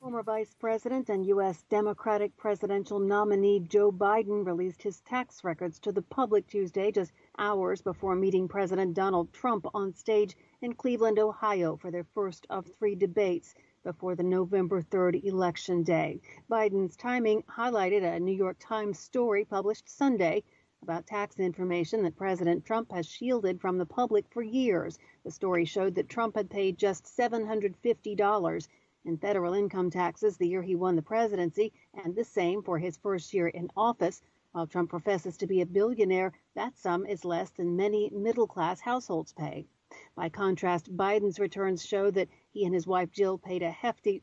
Former Vice President and U.S. Democratic presidential nominee Joe Biden released his tax records to the public Tuesday, just hours before meeting President Donald Trump on stage in Cleveland, Ohio, for their first of three debates before the November 3rd election day. Biden's timing highlighted a New York Times story published Sunday about tax information that President Trump has shielded from the public for years. The story showed that Trump had paid just $750 in federal income taxes the year he won the presidency, and the same for his first year in office. While Trump professes to be a billionaire, that sum is less than many middle class households pay. By contrast, Biden's returns show that he and his wife Jill paid a hefty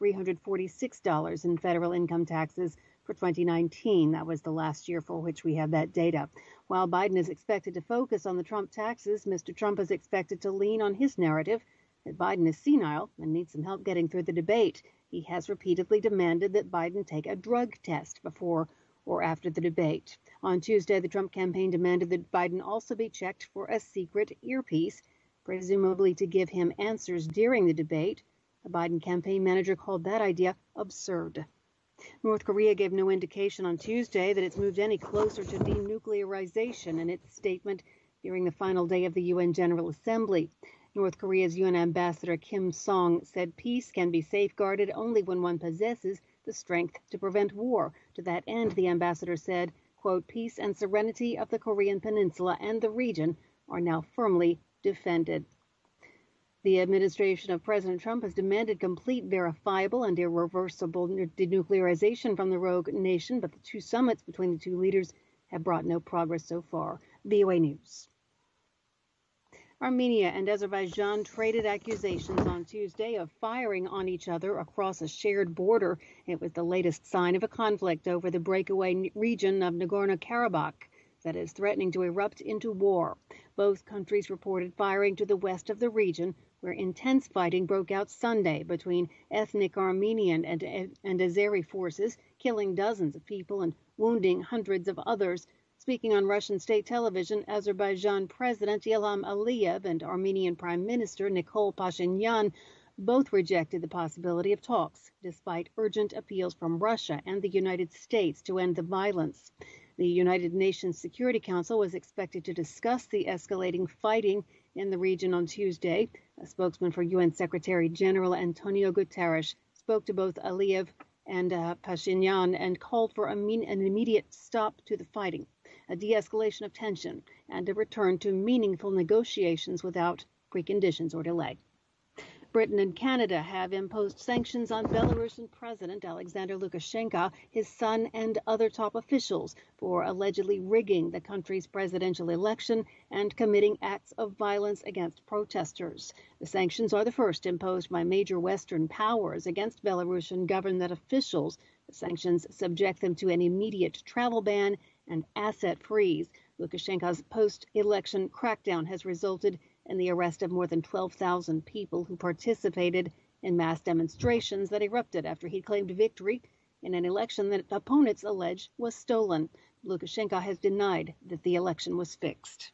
$299,346 in federal income taxes for 2019. That was the last year for which we have that data. While Biden is expected to focus on the Trump taxes, Mr. Trump is expected to lean on his narrative that Biden is senile and needs some help getting through the debate. He has repeatedly demanded that Biden take a drug test before or after the debate. On Tuesday, the Trump campaign demanded that Biden also be checked for a secret earpiece, presumably to give him answers during the debate. A Biden campaign manager called that idea absurd. North Korea gave no indication on Tuesday that it's moved any closer to denuclearization in its statement during the final day of the UN General Assembly. North Korea's UN ambassador Kim Song said peace can be safeguarded only when one possesses the strength to prevent war. To that end, the ambassador said, quote, peace and serenity of the Korean peninsula and the region are now firmly defended. The administration of President Trump has demanded complete, verifiable, and irreversible denuclearization from the rogue nation, but the two summits between the two leaders have brought no progress so far. VOA News. Armenia and Azerbaijan traded accusations on Tuesday of firing on each other across a shared border. It was the latest sign of a conflict over the breakaway region of Nagorno Karabakh that is threatening to erupt into war. Both countries reported firing to the west of the region, where intense fighting broke out Sunday between ethnic Armenian and, and Azeri forces, killing dozens of people and wounding hundreds of others. Speaking on Russian state television, Azerbaijan President Ilham Aliyev and Armenian Prime Minister Nikol Pashinyan both rejected the possibility of talks, despite urgent appeals from Russia and the United States to end the violence. The United Nations Security Council was expected to discuss the escalating fighting in the region on Tuesday. A spokesman for UN Secretary General Antonio Guterres spoke to both Aliyev and uh, Pashinyan and called for an immediate stop to the fighting a de escalation of tension, and a return to meaningful negotiations without preconditions or delay. Britain and Canada have imposed sanctions on Belarusian President Alexander Lukashenko, his son, and other top officials for allegedly rigging the country's presidential election and committing acts of violence against protesters. The sanctions are the first imposed by major Western powers against Belarusian government officials. The sanctions subject them to an immediate travel ban and asset freeze. Lukashenko's post election crackdown has resulted in the arrest of more than 12,000 people who participated in mass demonstrations that erupted after he claimed victory in an election that opponents allege was stolen. Lukashenko has denied that the election was fixed.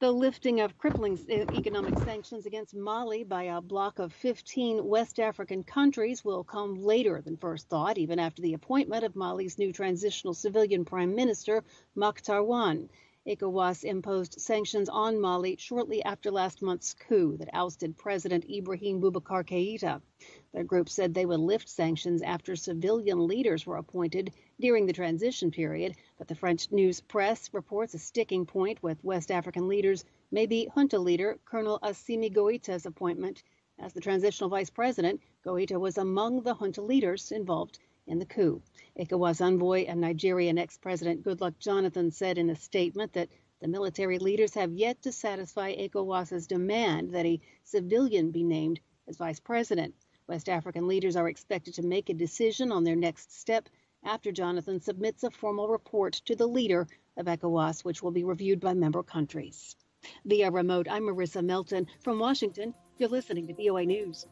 The lifting of crippling uh, economic sanctions against Mali by a bloc of 15 West African countries will come later than first thought, even after the appointment of Mali's new transitional civilian prime minister, Moctar Ouane. ECOWAS imposed sanctions on Mali shortly after last month's coup that ousted President Ibrahim Boubacar Keita. The group said they would lift sanctions after civilian leaders were appointed during the transition period, but the French news press reports a sticking point with West African leaders may be junta leader Colonel Assimi Goita's appointment as the transitional vice president. Goita was among the junta leaders involved in the coup. ECOWAS envoy and Nigerian ex President Goodluck Jonathan said in a statement that the military leaders have yet to satisfy ECOWAS's demand that a civilian be named as vice president. West African leaders are expected to make a decision on their next step after Jonathan submits a formal report to the leader of ECOWAS, which will be reviewed by member countries. Via remote, I'm Marissa Melton from Washington. You're listening to VOA News.